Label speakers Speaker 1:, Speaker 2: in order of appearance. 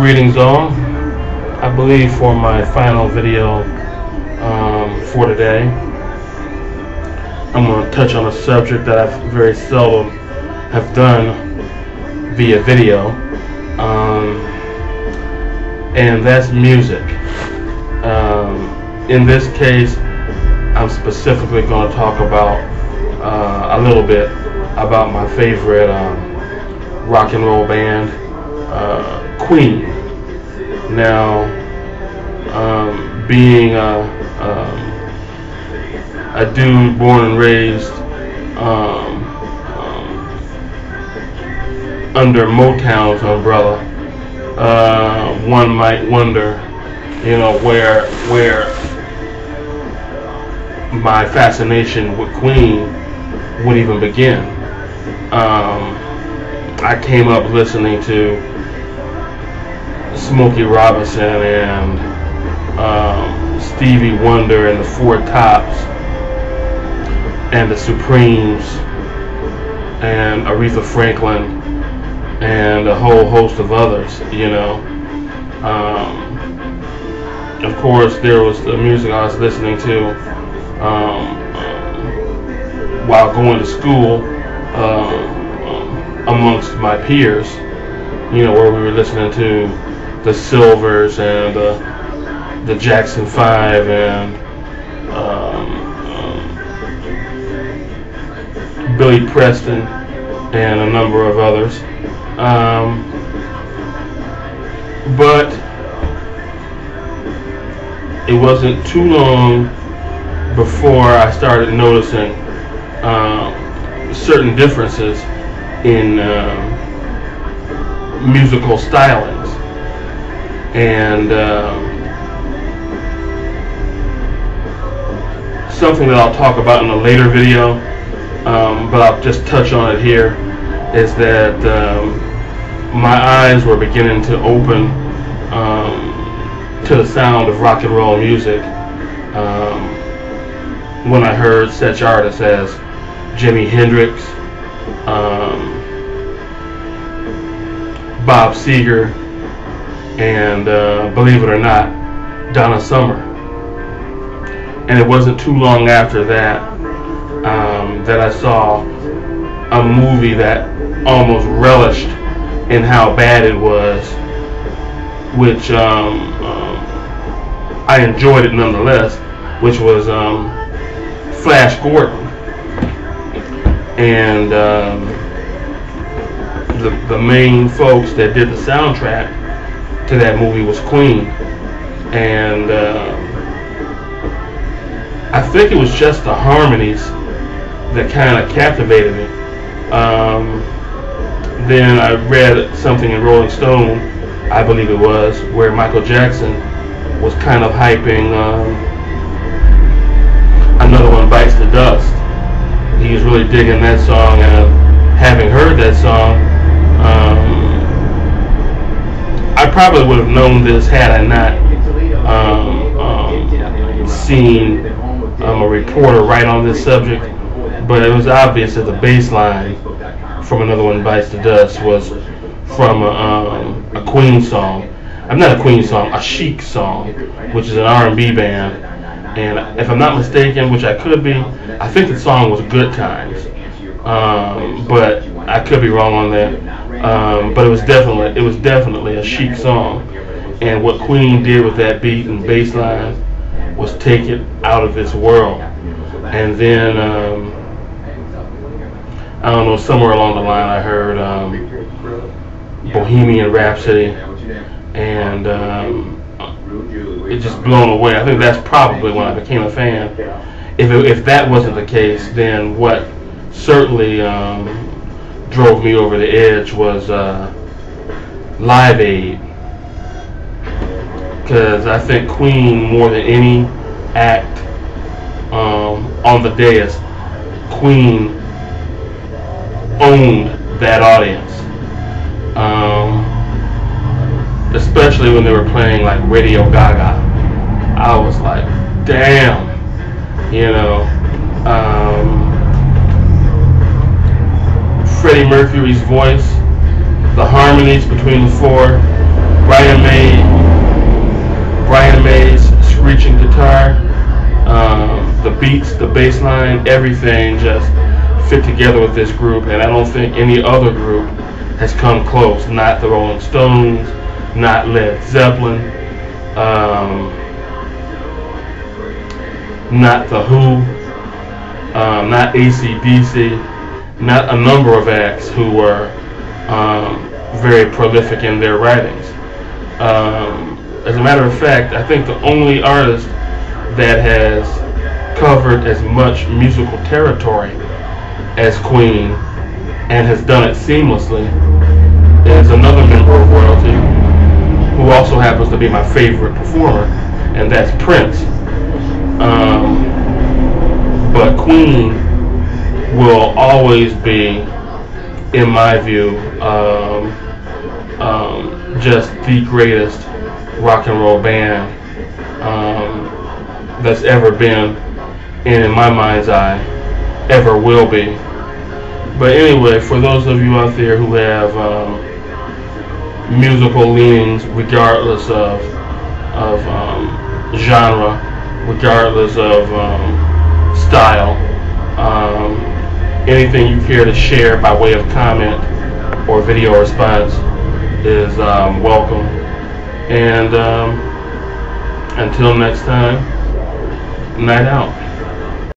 Speaker 1: Greetings all. I believe for my final video um, for today, I'm going to touch on a subject that I very seldom have done via video, um, and that's music. Um, in this case, I'm specifically going to talk about uh, a little bit about my favorite um, rock and roll band, uh, Queen. Now, um, being a, um, a dude born and raised um, um, under Motown's umbrella, uh, one might wonder, you know, where where my fascination with Queen would even begin. Um, I came up listening to Smokey Robinson and um, Stevie Wonder and the Four Tops and the Supremes and Aretha Franklin and a whole host of others, you know. Um, of course, there was the music I was listening to um, while going to school uh, amongst my peers, you know, where we were listening to the Sylvers and uh, the Jackson Five and um, um, Billy Preston and a number of others. Um, but it wasn't too long before I started noticing uh, certain differences in uh, musical stylings. And uh, something that I'll talk about in a later video, um, but I'll just touch on it here, is that um, my eyes were beginning to open um, to the sound of rock and roll music um, when I heard such artists as Jimi Hendrix, um, Bob Seger, and uh, believe it or not, Donna Summer. And it wasn't too long after that um, that I saw a movie that almost relished in how bad it was, which um, um, I enjoyed it nonetheless, which was um, Flash Gordon. And um, the, the main folks that did the soundtrack to that movie was Queen. And uh, I think it was just the harmonies that kind of captivated me. Um, then I read something in Rolling Stone, I believe it was, where Michael Jackson was kind of hyping um, Another One Bites the Dust. He was really digging that song, and having heard that song, probably would have known this had I not um, um, seen um, a reporter write on this subject. But it was obvious that the bass line from Another One Bites the Dust was from a, um, a Queen song. I'm not a Queen song, a Chic song, which is an R&B band. And if I'm not mistaken, which I could be, I think the song was Good Times. Um, but I could be wrong on that. Um, but it was definitely it was definitely a Chic song. And what Queen did with that beat and bass line was take it out of this world. And then um, I don't know somewhere along the line I heard um, Bohemian Rhapsody, and um, it just blown away. I think that's probably when I became a fan. If it, if that wasn't the case, then what certainly um, drove me over the edge was uh, Live Aid. Because I think Queen, more than any act um, on the dais, Queen owned that audience. Um, especially when they were playing like Radio Ga Ga. I was like, damn, Mercury's voice, the harmonies between the four Brian May, Brian May's screeching guitar, um, the beats, the bass line, everything just fit together with this group, and I don't think any other group has come close. Not the Rolling Stones, not Led Zeppelin, um, not the Who, um, not ACDC, not a number of acts who were um, very prolific in their writings. Um, as a matter of fact, I think the only artist that has covered as much musical territory as Queen and has done it seamlessly is another member of royalty who also happens to be my favorite performer, and that's Prince. Um, but Queen will always be, in my view, um, um, just the greatest rock and roll band um, that's ever been, and in my mind's eye, ever will be. But anyway, for those of you out there who have um, musical leanings, regardless of of um, genre, regardless of um, style, um, anything you care to share by way of comment or video response is um, welcome. And um, until next time, night out.